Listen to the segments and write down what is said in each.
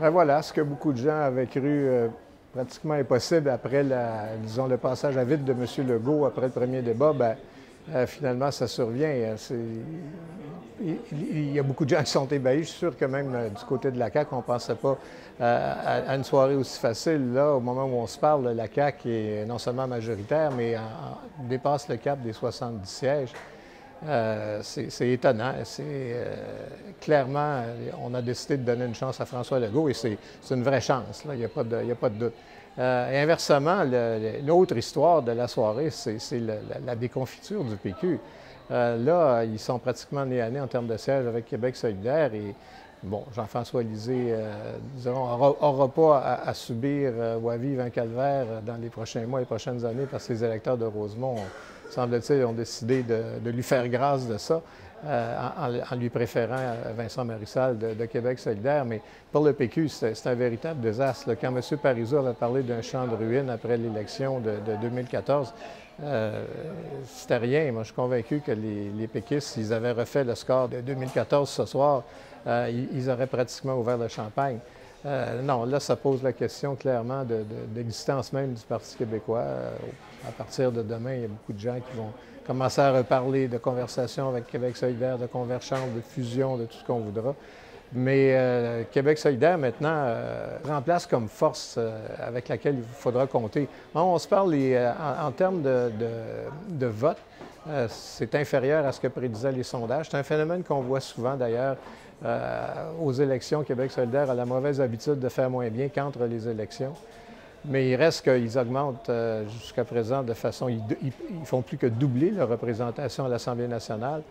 Ben voilà, ce que beaucoup de gens avaient cru euh, pratiquement impossible après le passage à vide de M. Legault après le premier débat, ben, euh, finalement, ça survient. Euh, il, y a beaucoup de gens qui sont ébahis. Je suis sûr que même du côté de la CAQ, on ne pensait pas à, une soirée aussi facile. Là, au moment où on se parle, la CAQ est non seulement majoritaire, mais dépasse le cap des 70 sièges. Euh, c'est étonnant. C'est euh, clairement, on a décidé de donner une chance à François Legault et c'est une vraie chance. Il n'y a, pas de doute. Euh, inversement, l'autre histoire de la soirée, c'est la, déconfiture du PQ. là, ils sont pratiquement nés à nez en termes de siège avec Québec solidaire et bon, Jean-François Lisée n'aura pas à, subir ou à vivre un calvaire dans les prochains mois et prochaines années parce que les électeurs de Rosemont semble-t-il, ont décidé de, lui faire grâce de ça. Euh, en, lui préférant Vincent Marissal de, Québec solidaire. Mais pour le PQ, c'est un véritable désastre. Quand M. Parizeau avait parlé d'un champ de ruines après l'élection de, 2014, euh, c'était rien. Moi, je suis convaincu que les, les, s'ils avaient refait le score de 2014 ce soir, euh, ils, auraient pratiquement ouvert le champagne. Euh, non, là, ça pose la question clairement d'existence même du Parti québécois. Euh, à partir de demain, il y a beaucoup de gens qui vont commencer à reparler de conversations avec Québec solidaire, de convergence, de fusion, de tout ce qu'on voudra. Mais euh, Québec solidaire, maintenant, remplace comme force avec laquelle il faudra compter. On, se parle en, termes de vote. c'est inférieur à ce que prédisaient les sondages. C'est un phénomène qu'on voit souvent, d'ailleurs, euh, aux élections, Québec solidaire a la mauvaise habitude de faire moins bien qu'entre les élections. Mais il reste qu'ils augmentent euh, jusqu'à présent de façon... Ils, font plus que doubler leur représentation à l'Assemblée nationale.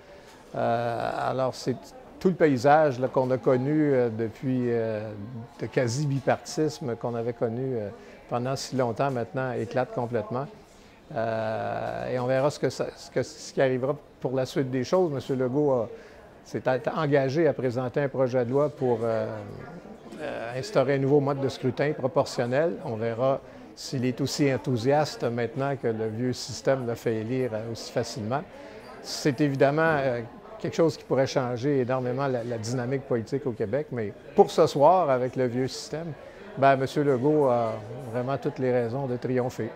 Euh, alors, c'est tout le paysage qu'on a connu depuis de quasi-bipartisme qu'on avait connu pendant si longtemps maintenant éclate complètement. et on verra ce, que ce, qui arrivera pour la suite des choses. M. Legault a s'est engagé à présenter un projet de loi pour euh, euh, instaurer un nouveau mode de scrutin proportionnel. On verra s'il est aussi enthousiaste maintenant que le vieux système l'a fait élire euh, aussi facilement. C'est évidemment quelque chose qui pourrait changer énormément la, dynamique politique au Québec, mais pour ce soir, avec le vieux système, bien, M. Legault a vraiment toutes les raisons de triompher.